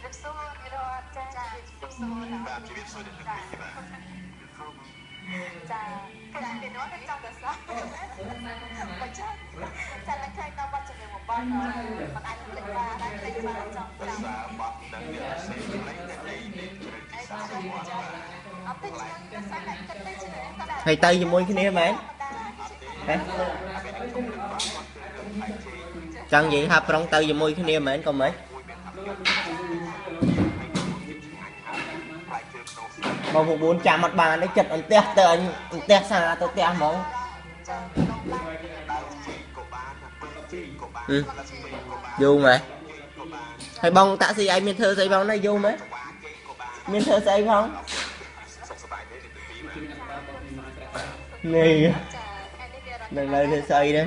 ជំរាបសួរមីរតចាចាជំរាបសួរបាទជំរាបសួរអ្នកទាំងពីរបាទចាគណៈមីរតចង់ទៅសោះបើចាចាឡើងឃើញដល់បាត់ជំរាបមកបងមិនអាចភ្លេចបានអាចភ្លេចបានចង់ភាចាំសាបត់និងវាសេរីលេខតែនេះនេះជ្រើសអីសាចាស្ត្រវត្តបាទអត់ទៅចាំទៅសាច់តែគិតទៅជំរាបក៏ដែរហើយទៅជាមួយគ្នាមែនហ៎ចង់និយាយថាប្រុងទៅជាមួយគ្នាមែនក៏មិនប ងប្អូនចាំអត់បានទេចិត្តអន្ទះទៅអញអន្ទះសារទៅផ្ទះហ្មងចានំឡាយក៏បានណាជីក៏បានហឹមយូរមែនហើយបងតាក់ស៊ីឯងមានធ្វើស្អីផងណាយូរមែនមានធ្វើស្អីផងសុខសប្បាយទេអ្នកទាំងពីរបាទនេះចាថ្ងៃនេះវារត់នឹងនៅធ្វើស្អីហ្នឹង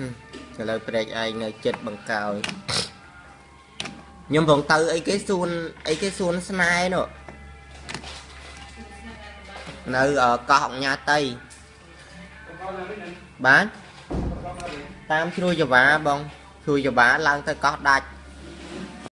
ឥឡូវព្រែកឯងនៅចិត្តបង្កោយខ្ញុំប្រងទៅអីគេសួនអីគេសួនស្នេហ៍នោះនៅអកោះអង្គញាតីបានតាមជ្រួយចវាបងជ្រួយចវាឡើងទៅកោះដាច់